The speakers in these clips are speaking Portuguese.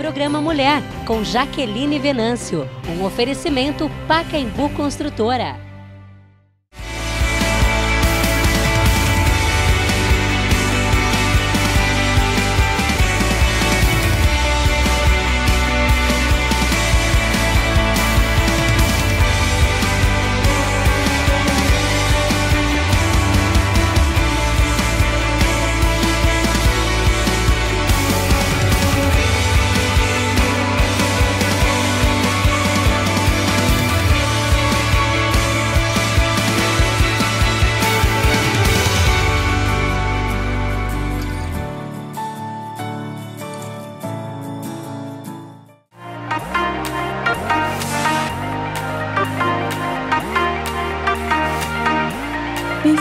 Programa Mulher, com Jaqueline Venâncio. Um oferecimento Pacaembu Construtora.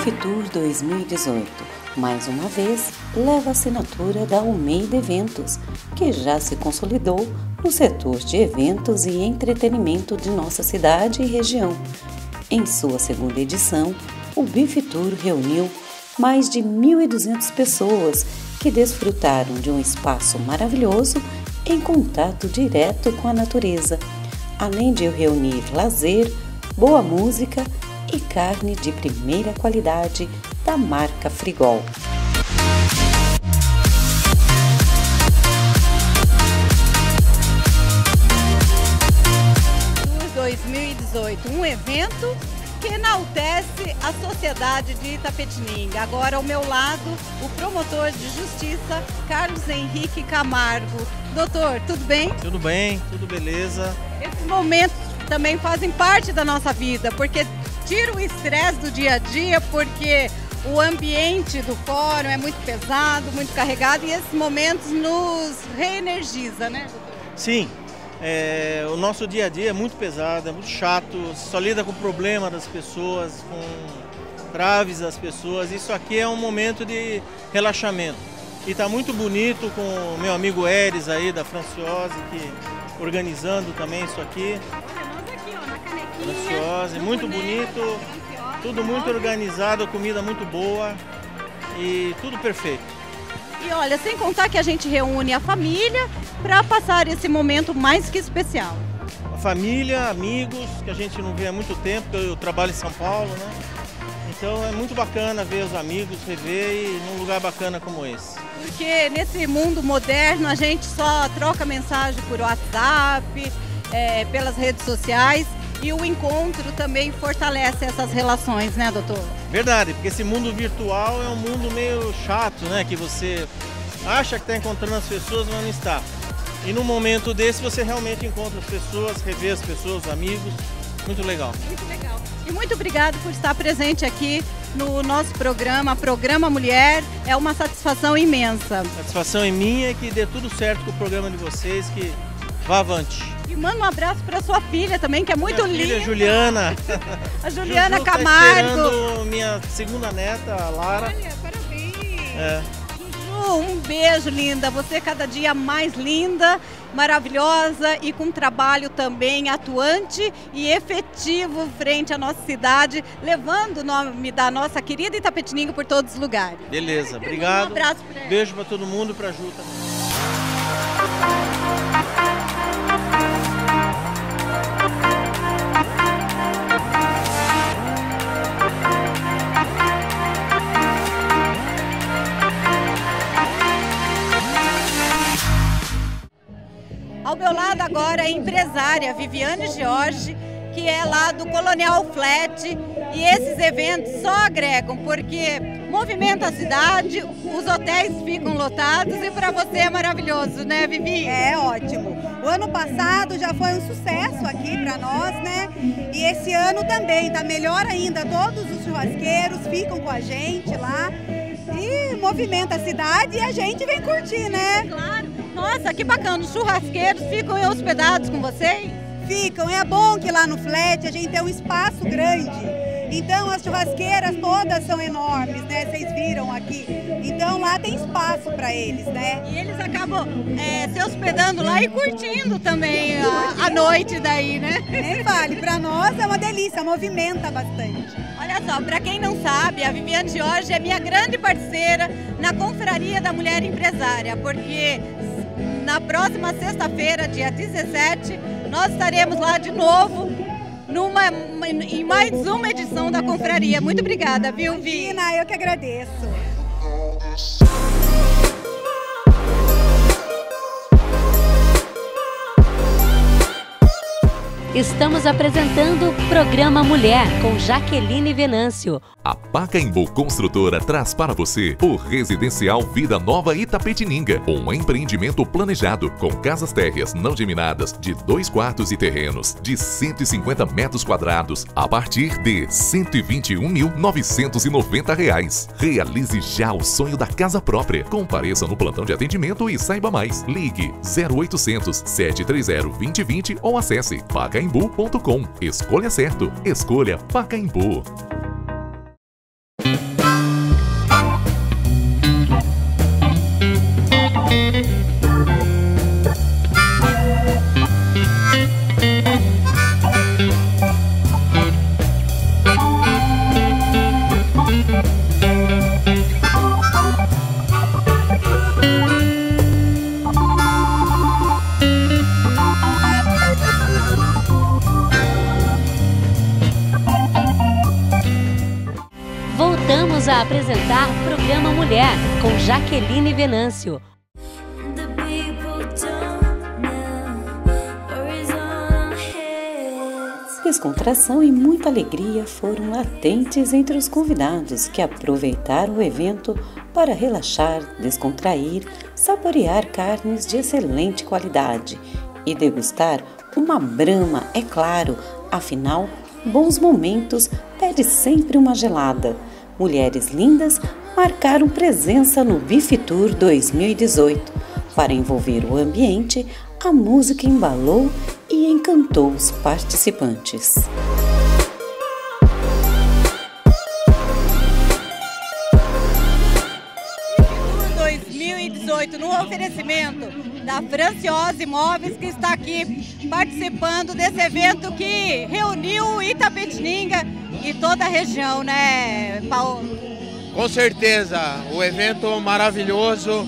Bifitur 2018, mais uma vez, leva a assinatura da Almeida Eventos, que já se consolidou no setor de eventos e entretenimento de nossa cidade e região. Em sua segunda edição, o Bifitur reuniu mais de 1.200 pessoas que desfrutaram de um espaço maravilhoso em contato direto com a natureza, além de reunir lazer, boa música e carne de primeira qualidade da marca Frigol. Tour 2018, um evento que enaltece a sociedade de Itapetininga. Agora ao meu lado, o promotor de justiça, Carlos Henrique Camargo. Doutor, tudo bem? Tudo bem, tudo beleza. Esses momentos também fazem parte da nossa vida, porque tira o estresse do dia a dia, porque o ambiente do fórum é muito pesado, muito carregado e esses momentos nos reenergiza, né? Sim, é, o nosso dia a dia é muito pesado, é muito chato, só lida com o problema das pessoas, com traves das pessoas. Isso aqui é um momento de relaxamento. E está muito bonito com o meu amigo Eres aí da Franciose, que organizando também isso aqui. Franciose, muito bonito, tudo muito organizado, comida muito boa e tudo perfeito. E olha, sem contar que a gente reúne a família para passar esse momento mais que especial. A família, amigos, que a gente não vê há muito tempo, porque eu trabalho em São Paulo, né? Então é muito bacana ver os amigos, rever e num lugar bacana como esse. Porque nesse mundo moderno a gente só troca mensagem por WhatsApp, é, pelas redes sociais e o encontro também fortalece essas relações, né, doutor? Verdade, porque esse mundo virtual é um mundo meio chato, né? Que você acha que está encontrando as pessoas, mas não está. E num momento desse você realmente encontra as pessoas, revê as pessoas, os amigos. Muito legal. Muito legal. E muito obrigado por estar presente aqui no nosso programa, Programa Mulher. É uma satisfação imensa. Satisfação é minha que dê tudo certo com o programa de vocês, que vá avante. E manda um abraço para sua filha também, que é muito minha linda. Filha Juliana. A Juliana Juju tá Camargo. esperando minha segunda neta, a Lara. Olha, parabéns. É. Juju, um beijo, linda. Você é cada dia mais linda, maravilhosa e com trabalho também atuante e efetivo frente à nossa cidade, levando o nome da nossa querida Itapetininga por todos os lugares. Beleza, obrigado. Um abraço pra ela. Beijo para todo mundo e para a Ju também. Meu lado agora a empresária Viviane Jorge, que é lá do Colonial Flat. E esses eventos só agregam, porque movimenta a cidade, os hotéis ficam lotados e para você é maravilhoso, né, Vivi? É ótimo. O ano passado já foi um sucesso aqui para nós, né? E esse ano também tá melhor ainda. Todos os churrasqueiros ficam com a gente lá e movimenta a cidade e a gente vem curtir, né? Claro. Nossa, que bacana. Os churrasqueiros ficam hospedados com vocês? Ficam. É bom que lá no flat a gente tem um espaço grande. Então as churrasqueiras todas são enormes, né? Vocês viram aqui. Então lá tem espaço para eles, né? E eles acabam é, se hospedando lá e curtindo também a, a noite daí, né? Nem vale. Para nós é uma delícia, movimenta bastante. Olha só, para quem não sabe, a Viviane Jorge é minha grande parceira na Confraria da Mulher Empresária, porque na próxima sexta-feira, dia 17, nós estaremos lá de novo numa, em mais uma edição da confraria. Muito obrigada, viu, Vi? Imagina, eu que agradeço. Estamos apresentando o Programa Mulher com Jaqueline Venâncio. A Pacaembu Construtora traz para você o Residencial Vida Nova Itapetininga, um empreendimento planejado com casas térreas não geminadas de dois quartos e terrenos de 150 metros quadrados a partir de 121.990 reais. Realize já o sonho da casa própria. Compareça no plantão de atendimento e saiba mais. Ligue 0800 730 2020 ou acesse pacaembu pacaembu.com. Escolha certo. Escolha Pacaembu. Venâncio. Descontração e muita alegria foram latentes entre os convidados que aproveitaram o evento para relaxar, descontrair, saborear carnes de excelente qualidade e degustar uma brama, é claro, afinal, bons momentos pede sempre uma gelada mulheres lindas marcaram presença no Bife Tour 2018. Para envolver o ambiente, a música embalou e encantou os participantes. Tour 2018 no oferecimento da Franciose Imóveis que está aqui participando desse evento que reuniu Itapetininga e toda a região, né, Paulo? Com certeza, o evento maravilhoso,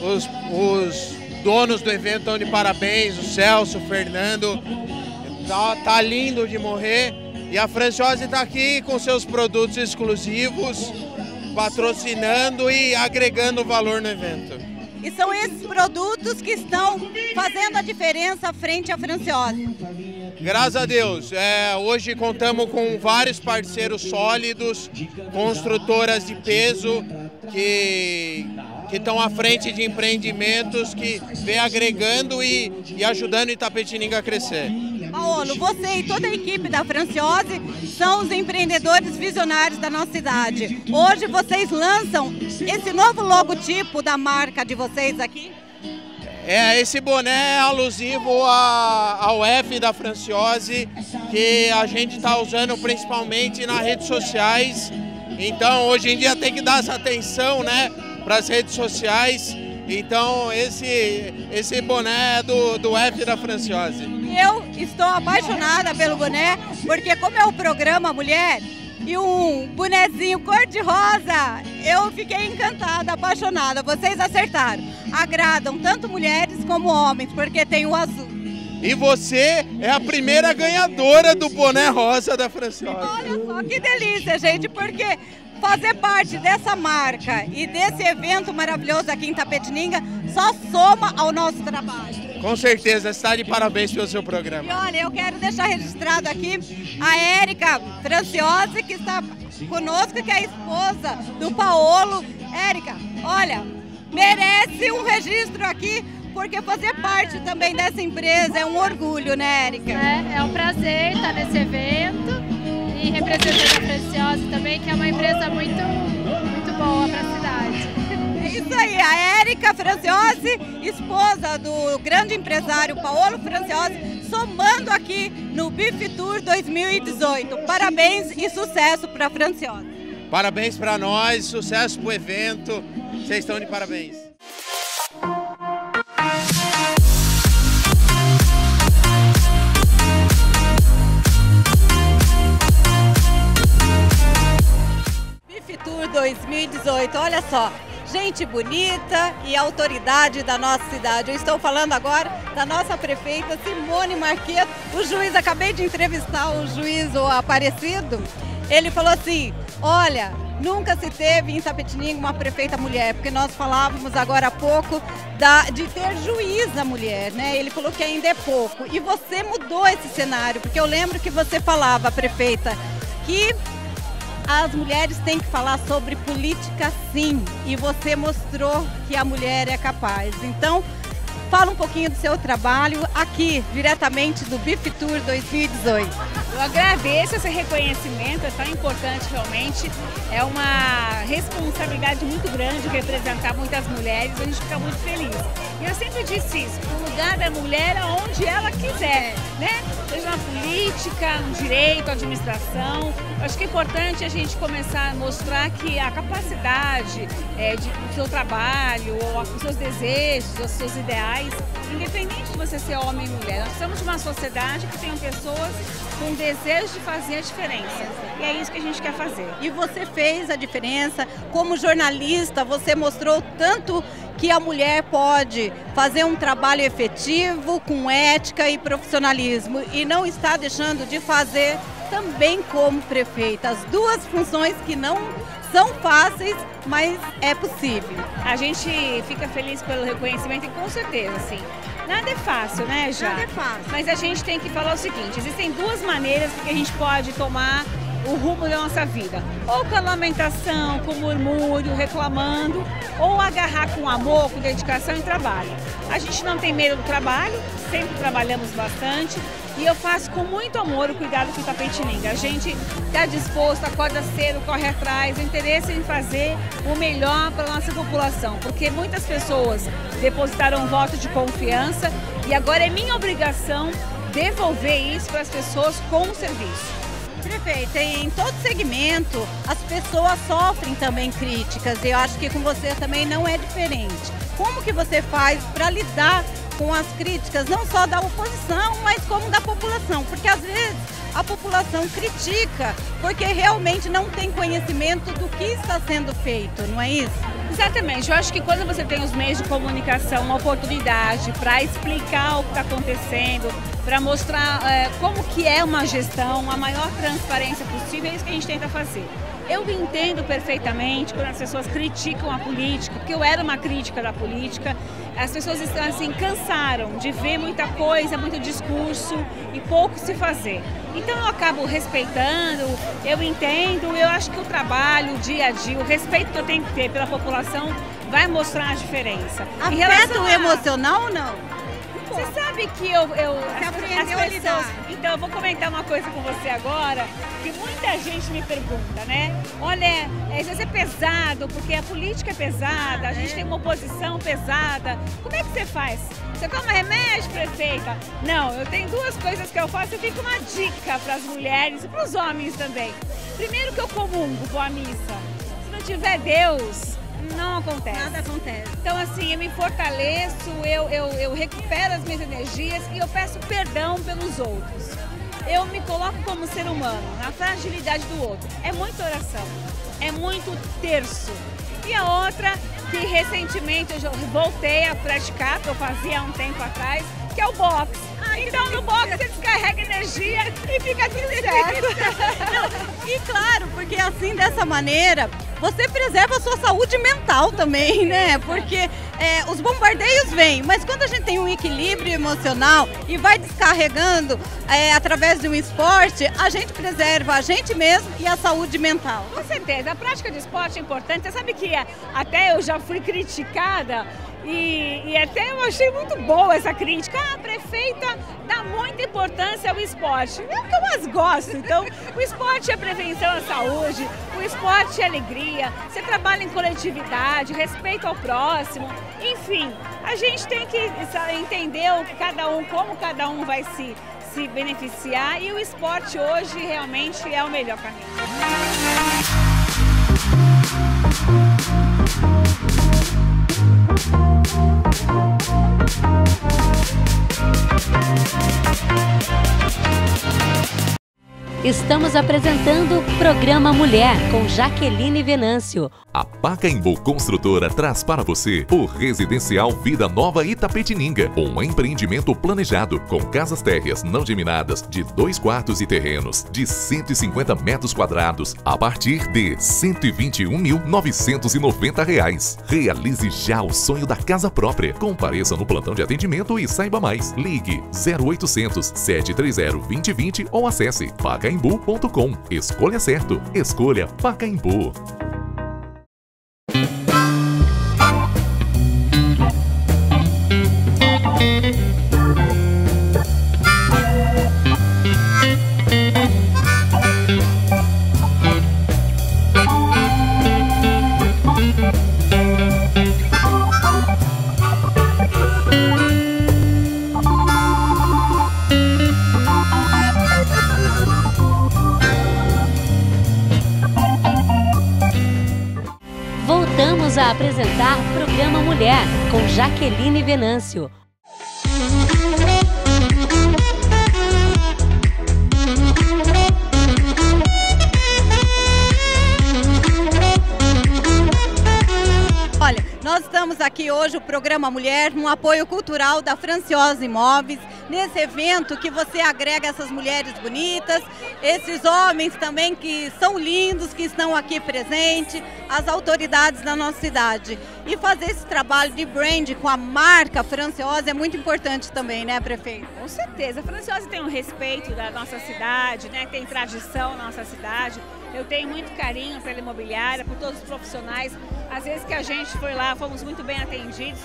os, os donos do evento estão de parabéns, o Celso, o Fernando, tá, tá lindo de morrer. E a Franciose está aqui com seus produtos exclusivos, patrocinando e agregando valor no evento. E são esses produtos que estão fazendo a diferença frente à Franciose. Graças a Deus. É, hoje contamos com vários parceiros sólidos, construtoras de peso que que estão à frente de empreendimentos que vem agregando e, e ajudando Itapetininga a crescer. Paolo, você e toda a equipe da Franciose são os empreendedores visionários da nossa cidade. Hoje vocês lançam esse novo logotipo da marca de vocês aqui? É, esse boné é alusivo a, ao F da Franciose, que a gente está usando principalmente nas redes sociais. Então, hoje em dia tem que dar essa atenção, né, para as redes sociais. Então, esse, esse boné é do, do F da Franciose. Eu estou apaixonada pelo boné, porque como é o programa Mulher, e um bonezinho cor-de-rosa. Eu fiquei encantada, apaixonada. Vocês acertaram. Agradam tanto mulheres como homens, porque tem o azul. E você é a primeira ganhadora do boné rosa da Franciosa. Olha só que delícia, gente, porque fazer parte dessa marca e desse evento maravilhoso aqui em Tapetininga só soma ao nosso trabalho. Com certeza, está de parabéns pelo seu programa. E olha, eu quero deixar registrado aqui a Érica Franciose, que está conosco, que é a esposa do Paolo. Érica, olha, merece um registro aqui, porque fazer parte também dessa empresa é um orgulho, né, Érica? É, é um prazer estar nesse evento e representando a Franciose também, que é uma empresa muito, muito boa para a cidade. É isso aí, a Érica Franciose, esposa do grande empresário Paulo Franciose, somando aqui no Bife Tour 2018. Parabéns e sucesso para a Franciose. Parabéns para nós, sucesso para o evento. Vocês estão de parabéns. Tour 2018, olha só, gente bonita e autoridade da nossa cidade. Eu estou falando agora da nossa prefeita Simone Marqueto. O juiz, acabei de entrevistar o juiz, o Aparecido. Ele falou assim: olha, nunca se teve em Tapetininga uma prefeita mulher, porque nós falávamos agora há pouco da, de ter juíza mulher, né? Ele falou que ainda é pouco. E você mudou esse cenário, porque eu lembro que você falava, prefeita, que as mulheres têm que falar sobre política sim, e você mostrou que a mulher é capaz. Então, fala um pouquinho do seu trabalho aqui, diretamente do BIF Tour 2018. Eu agradeço esse reconhecimento, é tão importante realmente. É uma responsabilidade muito grande representar muitas mulheres, a gente fica muito feliz. E eu sempre disse isso, o lugar da mulher é onde ela quiser, né? Seja na política, no direito, administração. Acho que é importante a gente começar a mostrar que a capacidade é, do seu trabalho, ou os seus desejos, os seus ideais, independente de você ser homem ou mulher, nós estamos numa sociedade que tem pessoas com desejo de fazer a diferença. E é isso que a gente quer fazer. E você fez a diferença. Como jornalista, você mostrou tanto que a mulher pode fazer um trabalho efetivo, com ética e profissionalismo, e não está deixando de fazer também como prefeita. As duas funções que não são fáceis, mas é possível. A gente fica feliz pelo reconhecimento e com certeza, sim. Nada é fácil, né, já? Nada é fácil. Mas a gente tem que falar o seguinte: existem duas maneiras que a gente pode tomar o rumo da nossa vida. Ou com a lamentação, com murmúrio, reclamando, ou agarrar com amor, com dedicação e trabalho. A gente não tem medo do trabalho, sempre trabalhamos bastante e eu faço com muito amor o cuidado com o Tapetininga. A gente está disposto, acorda cedo, corre atrás, o interesse em fazer o melhor para a nossa população, porque muitas pessoas depositaram um voto de confiança e agora é minha obrigação devolver isso para as pessoas com o serviço. Prefeita, em todo segmento as pessoas sofrem também críticas e eu acho que com você também não é diferente. Como que você faz para lidar com as críticas, não só da oposição, mas como da população? Porque às vezes a população critica porque realmente não tem conhecimento do que está sendo feito, não é isso? Exatamente. Eu acho que quando você tem os meios de comunicação, uma oportunidade para explicar o que está acontecendo, para mostrar é, como que é uma gestão, a maior transparência possível, é isso que a gente tenta fazer. Eu entendo perfeitamente quando as pessoas criticam a política, porque eu era uma crítica da política. As pessoas estão assim, cansaram de ver muita coisa, muito discurso e pouco se fazer. Então eu acabo respeitando, eu entendo, eu acho que o trabalho, o dia a dia, o respeito que eu tenho que ter pela população vai mostrar a diferença. Afeta o emocional ou não? Você sabe que eu. eu as, as pessoas, a. Então, eu vou comentar uma coisa com você agora, que muita gente me pergunta, né? Olha, às vezes é pesado, porque a política é pesada, a gente tem uma oposição pesada. Como é que você faz? Você toma remédio, prefeita? Não, eu tenho duas coisas que eu faço e fico uma dica para as mulheres e para os homens também. Primeiro que eu comungo, vou à missa. Se não tiver Deus, não acontece. Nada acontece. Então, assim, eu me fortaleço, eu, eu, eu recupero as minhas energias e eu peço perdão pelos outros. Eu me coloco como ser humano, na fragilidade do outro. É muita oração, é muito terço. E a outra, que recentemente eu voltei a praticar, que eu fazia há um tempo atrás, que é o boxe. Então no boxe você descarrega energia e fica tudo certo. e claro, porque assim, dessa maneira, você preserva a sua saúde mental também, né? Porque é, os bombardeios vêm, mas quando a gente tem um equilíbrio emocional e vai descarregando é, através de um esporte, a gente preserva a gente mesmo e a saúde mental. Com certeza, a prática de esporte é importante. Você sabe que até eu já fui criticada e, e, até eu achei muito boa essa crítica. Ah, a prefeita dá muita importância ao esporte. É o que eu mais gosto. Então, o esporte é prevenção à saúde, o esporte é alegria, você trabalha em coletividade, respeito ao próximo. Enfim, a gente tem que entender o que cada um, como cada um vai se, se beneficiar e o esporte hoje realmente é o melhor caminho. Música Estamos apresentando Programa Mulher com Jaqueline Venâncio. A Pacaembu Construtora traz para você o Residencial Vida Nova Itapetininga, um empreendimento planejado com casas térreas não geminadas de dois quartos e terrenos de 150 metros quadrados a partir de R$ 121.990. Realize já o sonho da casa própria. Compareça no plantão de atendimento e saiba mais. Ligue 0800 730 2020 ou acesse pacaembu.com. Escolha certo. Escolha Pacaembu. A apresentar Programa Mulher com Jaqueline Venâncio. Olha, nós estamos aqui hoje, o programa Mulher, no apoio cultural da Franciosa Imóveis, nesse evento que você agrega essas mulheres bonitas, esses homens também que são lindos, que estão aqui presentes, as autoridades da nossa cidade. E fazer esse trabalho de brand com a marca Franciosa é muito importante também, né, prefeito? Com certeza. A Franciosa tem um respeito da nossa cidade, né? tem tradição na nossa cidade. Eu tenho muito carinho pela imobiliária, por todos os profissionais. Às vezes que a gente foi lá, fomos muito bem atendidos.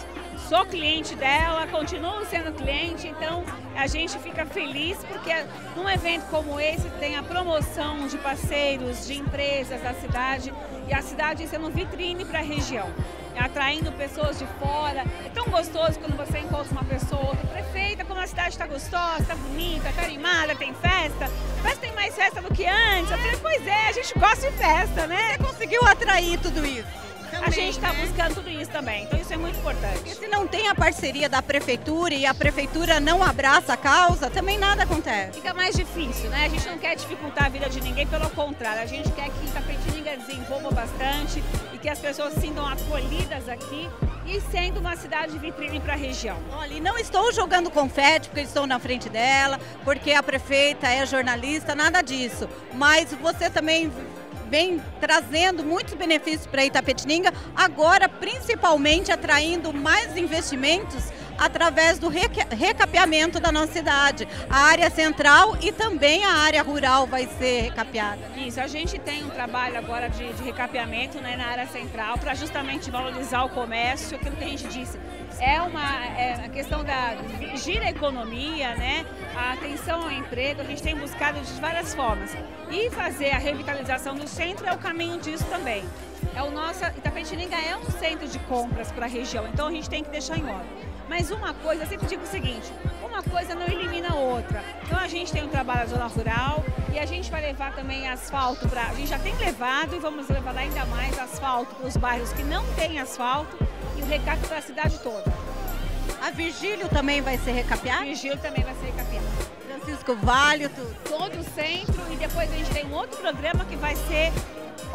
Sou cliente dela, continuo sendo cliente, então a gente fica feliz porque num evento como esse tem a promoção de parceiros, de empresas da cidade e a cidade sendo vitrine para a região atraindo pessoas de fora. É tão gostoso quando você encontra uma pessoa, outra prefeita, como a cidade está gostosa, está bonita, está animada, tem festa. Que tem mais festa do que antes. Eu falei, pois é, a gente gosta de festa, né? Conseguiu atrair tudo isso? A gente está né? buscando tudo isso também, então isso é muito importante. Se não tem a parceria da prefeitura e a prefeitura não abraça a causa, também nada acontece. Fica mais difícil, né? A gente não quer dificultar a vida de ninguém, pelo contrário, a gente quer que Itapetininga desenvolva bastante e que as pessoas se sintam acolhidas aqui e sendo uma cidade vitrine para a região. Olha, e não estou jogando confete porque estou na frente dela, porque a prefeita é jornalista, nada disso. Mas você também vem trazendo muitos benefícios para Itapetininga, agora principalmente atraindo mais investimentos através do recapeamento da nossa cidade. A área central e também a área rural vai ser recapeada. Isso, a gente tem um trabalho agora de, de recapeamento né, na área central para justamente valorizar o comércio, aquilo que a gente disse. É uma é a questão da gira a economia, né? a atenção ao emprego, a gente tem buscado de várias formas. E fazer a revitalização do centro é o caminho disso também. É o nosso, Itapetininga é um centro de compras para a região, então a gente tem que deixar em ordem. Mas uma coisa, eu sempre digo o seguinte, uma coisa não elimina a outra. Então a gente tem um trabalho na zona rural e a gente vai levar também asfalto para. A gente já tem levado e vamos levar ainda mais asfalto para os bairros que não têm asfalto e o recape para a cidade toda. A Virgílio também vai ser recapeada? Virgílio também vai ser recapeada. Francisco Vale, tudo. Todo o centro e depois a gente tem um outro programa que vai ser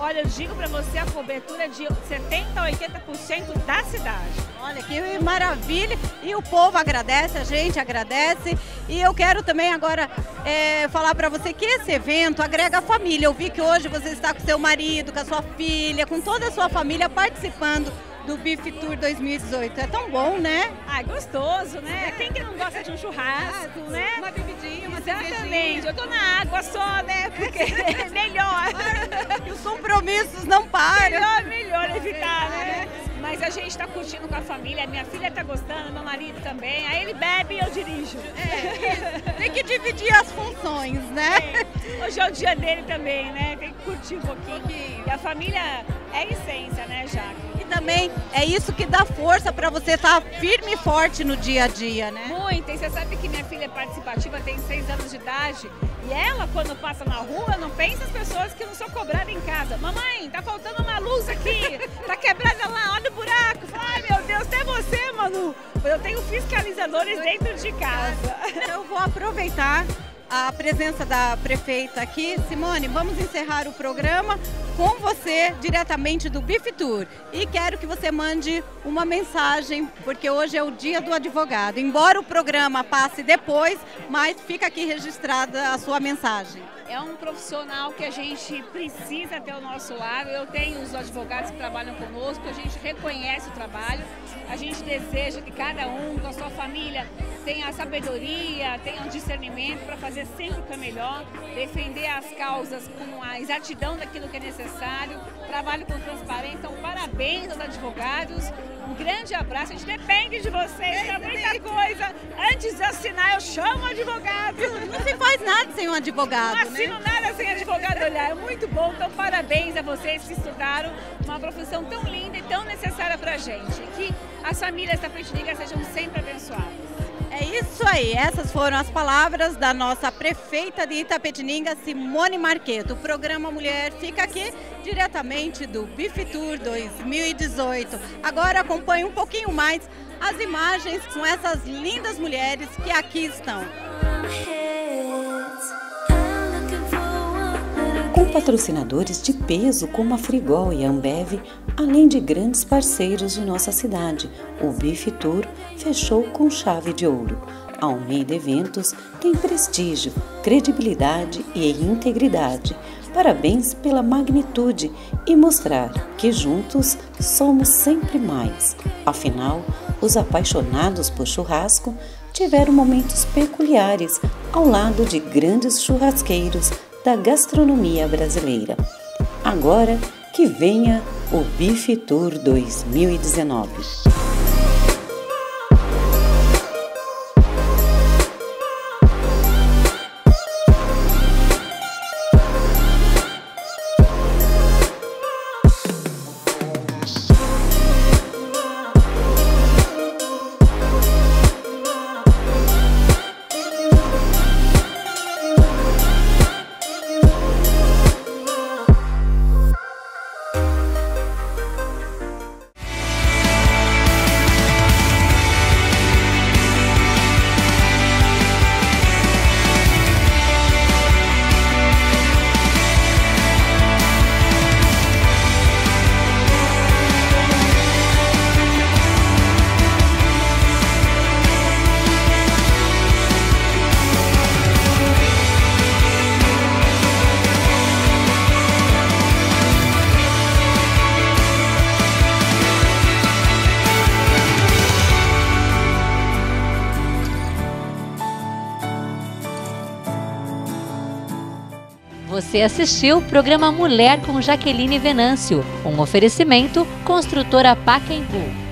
Olha, eu digo para você a cobertura de 70 a 80% da cidade. Olha que maravilha! E o povo agradece, a gente agradece. E eu quero também agora é, falar para você que esse evento agrega a família. Eu vi que hoje você está com seu marido, com a sua filha, com toda a sua família participando do Beef Tour 2018. É tão bom, né? Ah, gostoso, né? Quem que não gosta de um churrasco, ah, né? Uma bebidinha, uma Exatamente. Eu tô na água só, né? Porque é melhor. Os compromissos não param. Melhor, melhor evitar, né? Mas a gente está curtindo com a família, minha filha está gostando, meu marido também. Aí ele bebe e eu dirijo. É, tem que dividir as funções, né? É. Hoje é o dia dele também, né? Tem que curtir um pouquinho. E a família é essência, né, Jaque? também é isso que dá força para você estar tá firme e forte no dia a dia, né? Muito, e você sabe que minha filha é participativa, tem seis anos de idade, e ela, quando passa na rua, não pensa as pessoas que não são cobradas em casa. Mamãe, tá faltando uma luz aqui, tá quebrada lá, olha o buraco. Ai, meu Deus, até você, Manu. Eu tenho fiscalizadores dentro de casa. Eu vou aproveitar a presença da prefeita aqui. Simone, vamos encerrar o programa com você diretamente do Bifitur. E quero que você mande uma mensagem, porque hoje é o dia do advogado. Embora o programa passe depois, mas fica aqui registrada a sua mensagem. É um profissional que a gente precisa ter ao nosso lado. Eu tenho os advogados que trabalham conosco, a gente reconhece o trabalho, a gente deseja que cada um, com a sua família, tenha sabedoria, tenha um discernimento para fazer sempre o que é melhor, defender as causas com a exatidão daquilo que é necessário, trabalho com transparência. Então, parabéns aos advogados, um grande abraço. A gente depende de vocês para muita coisa. Antes de assinar, eu chamo o advogado. Não se faz nada sem um advogado. Não assino né? nada sem advogado olhar. É muito bom. Então, parabéns a vocês que estudaram uma profissão tão linda e tão necessária para a gente. Que as famílias da Petiniga sejam sempre abençoadas. É isso aí, essas foram as palavras da nossa prefeita de Itapetininga, Simone Marqueto. O programa Mulher fica aqui diretamente do Bifitur 2018. Agora acompanhe um pouquinho mais as imagens com essas lindas mulheres que aqui estão. Patrocinadores de peso como a Frigol e a Ambev, além de grandes parceiros de nossa cidade, o Bife Tour fechou com chave de ouro. A Almeida Eventos tem prestígio, credibilidade e integridade. Parabéns pela magnitude e mostrar que juntos somos sempre mais. Afinal, os apaixonados por churrasco tiveram momentos peculiares ao lado de grandes churrasqueiros da gastronomia brasileira. Agora que venha o Bife Tour 2019. Você assistiu o programa Mulher com Jaqueline Venâncio, um oferecimento construtora Pacaembu.